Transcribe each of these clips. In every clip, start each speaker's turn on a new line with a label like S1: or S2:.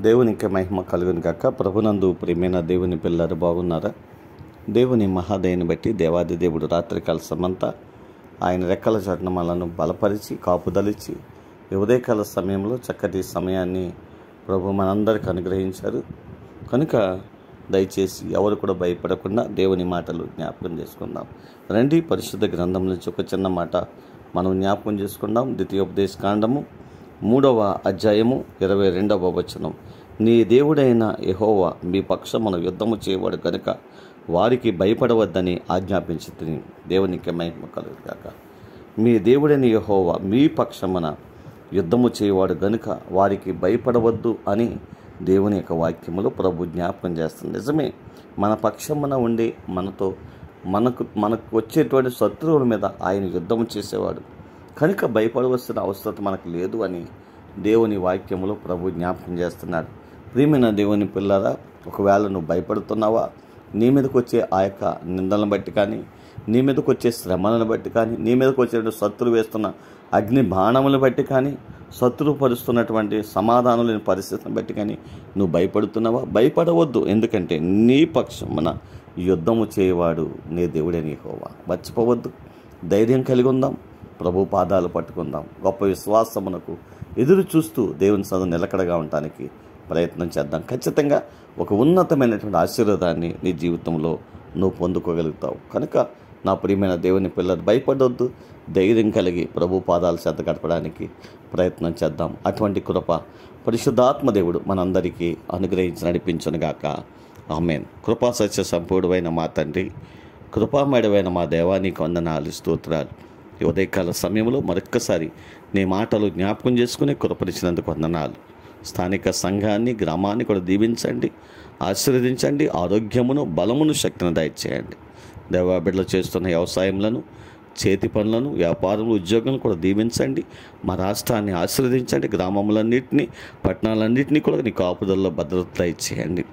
S1: దేవునికి మహిమ కలుగును కాక ప్రభునందు ప్రియమైన దేవుని పిల్లలు బాగున్నారా? దేవుని మహాదయని బట్టి దేవాది దేవుడు రాత్రికాల సమంతా ఆయన రెక్కల చటన బలపరిచి కాపుదలిచి ఉదయకాల సమయంలో చక్కటి సమయాన్ని ప్రభు మనందరికి అనుగ్రహించారు. కనుక దయచేసి ఎవరు కూడా భయపడకుండా దేవుని మాటలు జ్ఞాపకం చేసుకుందాం. రండి పరిశుద్ధ గ్రంథం నుంచి ఒక చిన్న మాట మనం జ్ఞాపకం చేసుకుందాం. ద్వితీయోపదేశ కాండము మూడవ అధ్యాయము ఇరవై రెండవ వచనం. నీ దేవుడైన యహోవా మీ పక్షమున యుద్ధము చేయవాడు కనుక వారికి భయపడవద్దని ఆజ్ఞాపించి దేవునికి మహిమ కలుగుగాక మీ దేవుడైన యహోవా మీ పక్షమున యుద్ధము చేయవాడు గనుక వారికి భయపడవద్దు అని దేవుని యొక్క వాక్యములో ప్రభు జ్ఞాపకం చేస్తుంది. నిజమే మన పక్షమున ఉండి మనతో మనకు మనకు వచ్చేటువంటి శత్రువుల మీద ఆయన యుద్ధం చేసేవాడు. కనుక భయపడవలసిన అవసరం మనకు లేదు అని దేవుని వాక్యములో ప్రభు జ్ఞాపకం చేస్తున్నాడు. ప్రియమైన దేవుని పిల్లరా ఒకవేళ నువ్వు భయపడుతున్నావా నీ మీదకి వచ్చే ఆ యొక్క నిందలను బట్టి కానీ నీ మీదకి వచ్చే శ్రమలను బట్టి కానీ నీ మీదకి వచ్చే శత్రువు వేస్తున్న అగ్ని బాణములను బట్టి కానీ శత్రువు పరుస్తున్నటువంటి సమాధానం లేని పరిస్థితిని బట్టి కానీ నువ్వు భయపడుతున్నావా? భయపడవద్దు. ఎందుకంటే నీ పక్షమున యుద్ధము చేయవాడు నీ దేవుడే నీ హోవా మర్చిపోవద్దు. ధైర్యం కలిగి ఉందాం. ప్రభు పాదాలు పట్టుకుందాం. గొప్ప విశ్వాసమునకు ఎదురు చూస్తూ దేవుని సదు నిలకడగా ఉండటానికి ప్రయత్నం చేద్దాం. ఖచ్చితంగా ఒక ఉన్నతమైనటువంటి ఆశీర్వాదాన్ని నీ జీవితంలో నువ్వు పొందుకోగలుగుతావు. కనుక నా ప్రియమైన దేవుని పిల్లలు భయపడొద్దు. ధైర్యం కలిగి ప్రభు పాదాలు శ్రద్ధ గడపడానికి ప్రయత్నం చేద్దాం. అటువంటి కృప పరిశుద్ధాత్మ దేవుడు మనందరికీ అనుగ్రహించి నడిపించునుగాక. ఆమెన్. కృపా సత్య సంపూర్ణమైన మా తండ్రి కృపామయుడమైన మా దేవానికి వందనాలు స్తోత్రాలు. ఉదయకాల సమయంలో మరొక్కసారి నీ మాటలు జ్ఞాపకం చేసుకుని కృపరిచినందుకు వందనాలు. స్థానిక సంఘాన్ని గ్రామాన్ని కూడా దీవించండి ఆశీర్వదించండి ఆరోగ్యమును బలమును శక్తిని దయచేయండి. దేవా బిడ్డలు చేస్తున్న వ్యవసాయంలను చేతి పనులను వ్యాపారం ఉద్యోగులను కూడా దీవించండి. మా రాష్ట్రాన్ని ఆశీర్వదించండి. గ్రామములన్నింటినీ పట్టణాలన్నింటినీ కూడా నీ కాపుదల్లో భద్రత ఇచ్చేయండి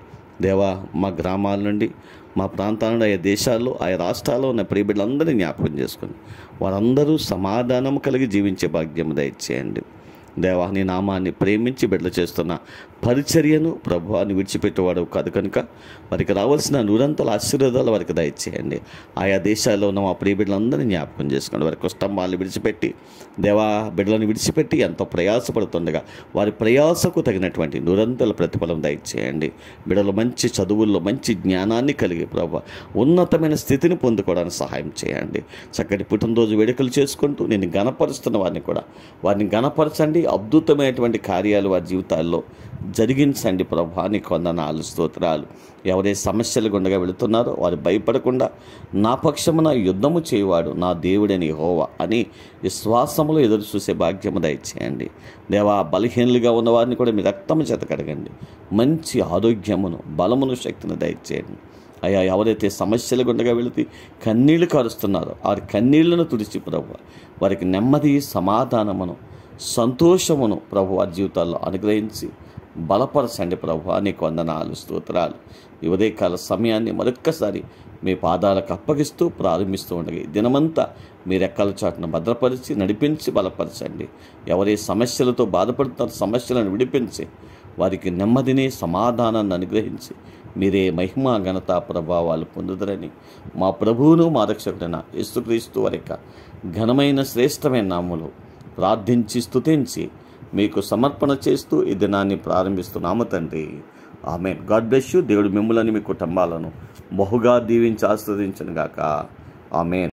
S1: దేవా మా గ్రామాల నుండి మా ప్రాంతాల నుండి ఆయా దేశాల్లో ఆయా రాష్ట్రాల్లో ఉన్న ప్రియబిడ్డలందరినీ జ్ఞాపకం చేసుకుని వారందరూ సమాధానం కలిగి జీవించే భాగ్యం దయచేయండి. దేవా నీ నామాన్ని ప్రేమించి బిడ్డలు చేస్తున్న పరిచర్యను ప్రభువాన్ని విడిచిపెట్టేవాడు కాదు కనుక వారికి రావాల్సిన నూరంతల ఆశీర్వాదాలు వారికి దయచేయండి. ఆయా దేశాల్లో ఉన్న మా ప్రియ బిడ్డలందరినీ జ్ఞాపకం చేసుకోండి. వారి కుటుంబాలను విడిచిపెట్టి దేవా బిడ్డలను విడిచిపెట్టి ఎంతో ప్రయాసపడుతుండగా వారి ప్రయాసకు తగినటువంటి నూరంతల ప్రతిఫలం దయచేయండి. బిడ్డలు మంచి చదువుల్లో మంచి జ్ఞానాన్ని కలిగి ప్రభు ఉన్నతమైన స్థితిని పొందుకోవడానికి సహాయం చేయండి. చక్కటి పుట్టినరోజు వేడుకలు చేసుకుంటూ నేను గణపరుస్తున్న వారిని కూడా వారిని గణపరచండి అద్భుతమైనటువంటి కార్యాలు వారి జీవితాల్లో జరిగించండి ప్రభాని కొందనాలు స్తోత్రాలు. ఎవరే సమస్యలు గుండగా వెళుతున్నారో వారు భయపడకుండా నా పక్షమున యుద్ధము చేయవాడు నా దేవుడని హోవా అని విశ్వాసములో ఎదురు చూసే భాగ్యము దయచేయండి. దేవా బలహీనులుగా ఉన్న వారిని కూడా మీ రక్తము చేత కడగండి. మంచి ఆరోగ్యమును బలమును శక్తిని దయచేయండి. అయ్యా ఎవరైతే సమస్యలు గుండగా వెళితే కన్నీళ్ళు కారుస్తున్నారో వారి కన్నీళ్ళను తుడిచి ప్రభు వారికి నెమ్మది సమాధానమును సంతోషమును ప్రభు వారి జీవితాల్లో అనుగ్రహించి బలపరచండి ప్రభు నీకు వందనాలు స్తోత్రాలు. ఈ ఉదయకాల సమయాన్ని మరొక్కసారి మీ పాదాలకు అప్పగిస్తూ ప్రారంభిస్తూ ఉండగా దినమంతా మీ రెక్కల చాటును భద్రపరిచి నడిపించి బలపరచండి. ఎవరే సమస్యలతో బాధపడుతున్న సమస్యలను విడిపించి వారికి నెమ్మదిని సమాధానాన్ని అనుగ్రహించి మీరే మహిమా ఘనత ప్రభావాలు పొందుదరని మా ప్రభువును మా రక్షకుడైన యేసుక్రీస్తు వారి యొక్క ఘనమైన శ్రేష్టమైన నాములు ప్రార్థించి స్తుతించి మీకు సమర్పణ చేస్తూ ఈ దినాన్ని ప్రారంభిస్తున్నాము తండ్రి. ఆమె గాడ్ బ్లెస్ యూ. దేవుడు మిమ్మల్ని మీ కుటుంబాలను బహుగా దీవించి ఆస్వాదించను గాక ఆమెన్.